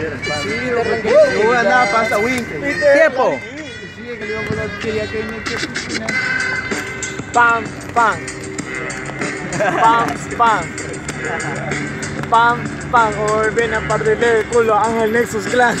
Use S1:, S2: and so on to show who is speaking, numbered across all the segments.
S1: Sí, voy a andar pasa
S2: Tiempo.
S3: Pam, pam. Pam, pam. Pam, pam. O viene a partirle el culo a Ángel Nexus Clan.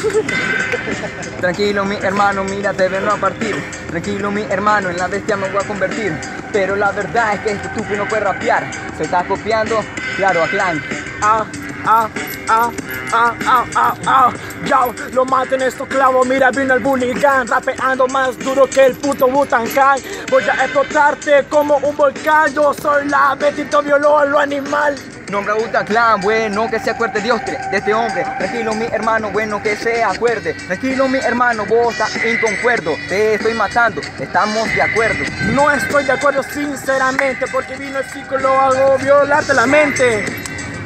S2: Tranquilo mi hermano, mira, te vengo a partir. Tranquilo mi hermano, en la bestia me voy a convertir. Pero la verdad es que este estúpido no puede rapear. Se está copiando, claro, a Clan.
S3: Ah, ah, ah, ah, ah, ah, ah. Yo, lo maten estos clavos, mira vino el Bulligan Rapeando más duro que el puto Butankai Voy a explotarte como un volcán Yo soy la Betito violó a lo animal
S2: Nombre gusta clan, bueno que se acuerde Dios de este hombre. Tranquilo mi hermano, bueno que se acuerde. Tranquilo mi hermano, vos estás inconcuerdo. Te estoy matando, estamos de acuerdo.
S3: No estoy de acuerdo sinceramente porque vino el psicólogo a violarte la mente.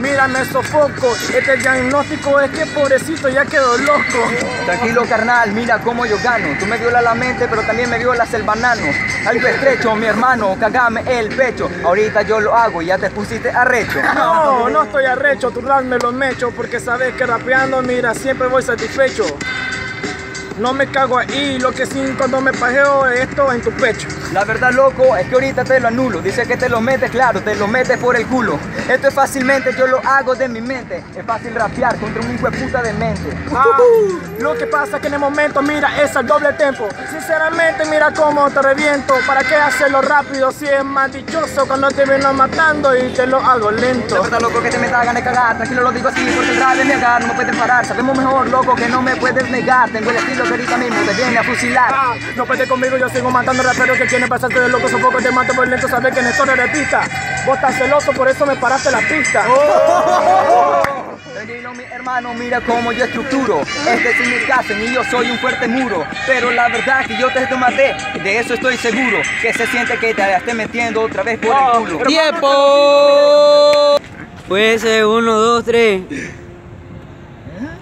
S3: Mírame sofoco, este diagnóstico es que pobrecito ya quedó loco.
S2: Tranquilo carnal, mira cómo yo gano. Tú me violas la mente, pero también me violas el banano. Algo estrecho, mi hermano, cagame el pecho. Ahorita yo lo hago y ya te pusiste arrecho.
S3: No, no estoy arrecho, tú me lo mecho, porque sabes que rapeando, mira, siempre voy satisfecho. No me cago ahí, lo que sí cuando me pajeo es esto en tu pecho.
S2: La verdad, loco, es que ahorita te lo anulo. Dice que te lo metes, claro, te lo metes por el culo. Esto es fácilmente, yo lo hago de mi mente. Es fácil rapear contra un hijo de puta de mente.
S3: Ah, lo que pasa es que en el momento, mira, es el doble tempo. Sinceramente, mira cómo te reviento. ¿Para qué hacerlo rápido si es más dichoso cuando te vienen matando y te lo hago lento?
S2: La verdad, loco, que te me ganas de cagar. Tranquilo, lo digo así porque el rap es negar, no me puedes parar. Sabemos mejor, loco, que no me puedes negar. Tengo el estilo que ahorita mismo te viene a fusilar.
S3: Ah, no puedes conmigo, yo sigo matando raperos que quieren pasarte de loco. Sofoco te mato por lento, sabes que en esto de pista. Vos estás celoso, por eso me paraste la pista.
S2: Tranquilo mi hermano, mira cómo yo estructuro Este es mi casa y yo soy un fuerte muro Pero la verdad que yo te maté De eso estoy seguro Que se siente que te esté metiendo otra vez por el culo
S1: ¡Tiempo! Pues uno, dos, tres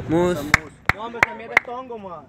S1: Mus
S3: No, hombre, se mete tongo, man.